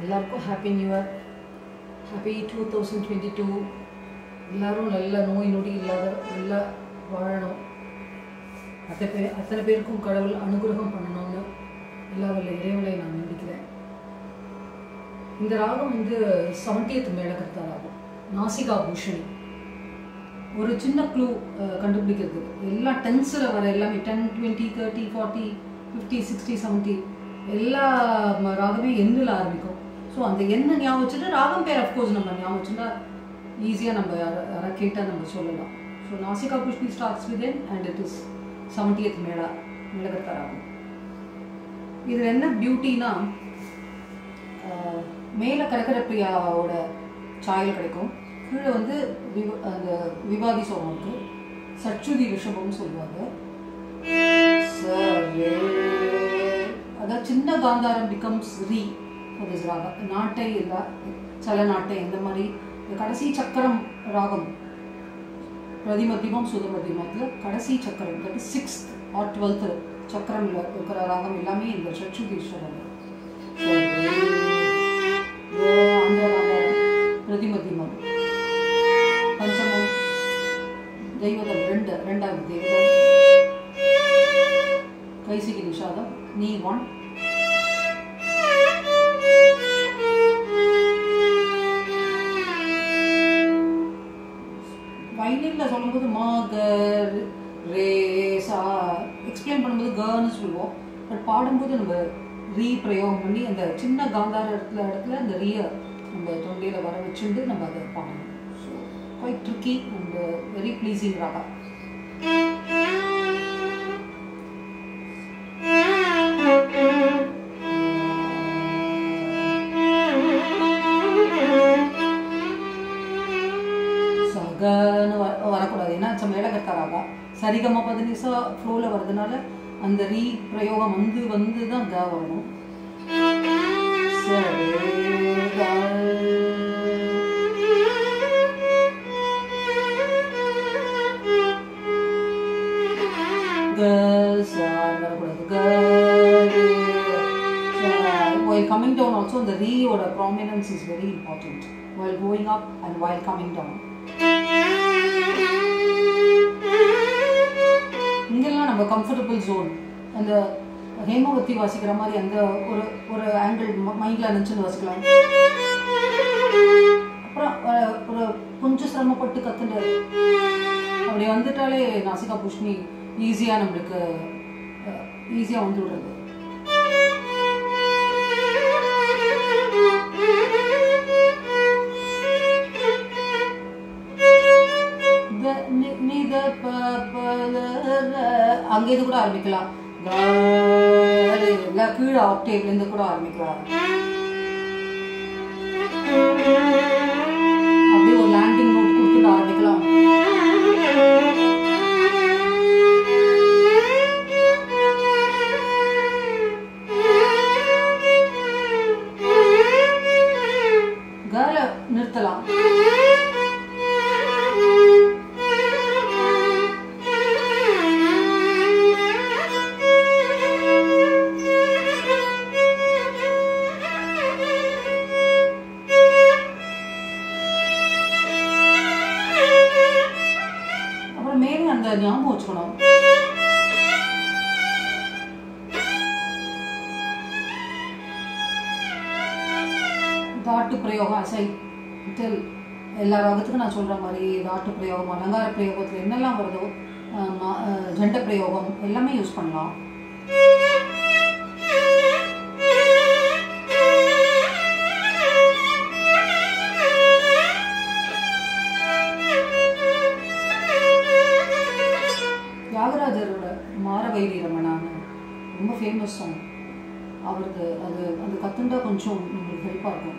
Happy new year happy two thousand twenty two எல்லோரும் நல்ல நோய் நொடி இல்லாத நல்லா வாழணும். அத்தனை பேர் அத்தனை பேருக்கும் கடவுள் அனுகிரகம் பண்ணணும்னு எல்லா வல்ல இறைவனை நான் நம்பிக்கிறேன் இந்த ராகம் வந்து செவன்டியத் மேலகர்த்தா ராகம் நாசிகா பூஷணி ஒரு சின்ன க்ளூ கண்டுபிடிக்கிறதுக்கு. எல்லா டென்ஸில் வர எல்லாமே ten twenty thirty forty fifty sixty seventy எல்லா ராகமே எண்ணில் ஆரம்பிக்கும். ஸோ அந்த என்ன ஞாபகம் வச்சுட்டு ராகம் பேர் அஃப்கோர்ஸ் நம்ம ஞாபகம் வச்சுட்டா ஈஸியாக நம்ம யார- யாராவது கேட்டால் நம்ம சொல்லலாம். So Nasikabhushani starts with N and it is seventieth Mela மேலகர்த்தா ராகம். இதில் என்ன பியூட்டினா மேலே கரகரப்பிரியாவோட சாயல் கிடைக்கும். கீழே வந்து விவ அந்த விவாதி சோகம் இருக்கு. சச்சுதி ரிஷபம்னு சொல்லுவாங்க. அதான் அதாவது சின்ன காந்தாரம் பிகம்ஸ் ரீ அது ராகம் நாட்டை இல்லை சல நாட்டை இந்த மாதிரி கடைசி சக்கரம் ராகம் பிரதிமத்தியமும் சுதமத்தியமத்தில் கடைசி சக்கரம் தட் சிக்ஸ்த் ஆர் டுவெல்த் சக்கரம் இருக்கிற ராகம் எல்லாமே இந்த சச்சுதீஸ்வரர். அந்த பிரதிமத்தியமம் பஞ்சமம் தெய்வதம் ரெண்டு ரெண்டாவது தெய்வதம் கைசிகி நிஷாதம் நீ ஒன் வீட்டில் சொல்லும்போது மா க ரே சா எக்ஸ்பிளைன் பண்ணும்போது கர்ன்னு சொல்லுவோம். பட் பாடும்போது நம்ம ரீ பிரயோகம் பண்ணி அந்த சின்ன காந்தார இடத்துல இடத்துல அந்த ரீயை நம்ம தொண்டையில் வர வச்சுட்டு நம்ம அதை பாடணும். So quite tricky and very pleasing raga. சரிகமாக பதினிசா ஃப்ளோவில் வர்றதுனால அந்த ரீ பிரயோகம் வந்து வந்து தான் க வரணும் While coming down also the re ஓட prominence is very important while going up and while coming down எங்கெல்லாம் நம்ம கம்ஃபர்டபுள் ஜோன் அந்த ஹேமவத்தி வாசிக்கிற மாதிரி அந்த ஒரு ஒரு ஆங்கிள் மைண்டில் நினச்சின்னு வாசிக்கலாம். அப்புறம் ஒரு கொஞ்சம் சிரமப்பட்டு கத்துட்டு அப்படி வந்துட்டாலே நாசிகா புஷ்ணி ஈஸியாக நம்மளுக்கு ஈஸியாக வந்து விடுறது த ப அங்கேருந்து கூட ஆரம்பிக்கலாம். கீழே ஆக்டேவ்ல இருந்து கூட ஆரம்பிக்கலாம். அப்படியே ஒரு லேண்டிங் நோட் கொடுத்துட்டு ஆரம்பிக்கலாம். நாட்டு பிரயோகம் அசை டில் எல்லா ராகத்துக்கும் நான் சொல்கிற மாதிரி நாட்டு பிரயோகம் அலங்கார பிரயோகத்தில் என்னெல்லாம் வருதோ ஜண்ட பிரயோகம் எல்லாமே யூஸ் பண்ணலாம். தியாகராஜரோட மாரவைரி ரமணான்னு ரொம்ப ஃபேமஸ் சாங் அவருக்கு அது அது கத்துண்டா கொஞ்சம் நம்மளுக்கு ஹெல்ப்பாக இருக்கும்.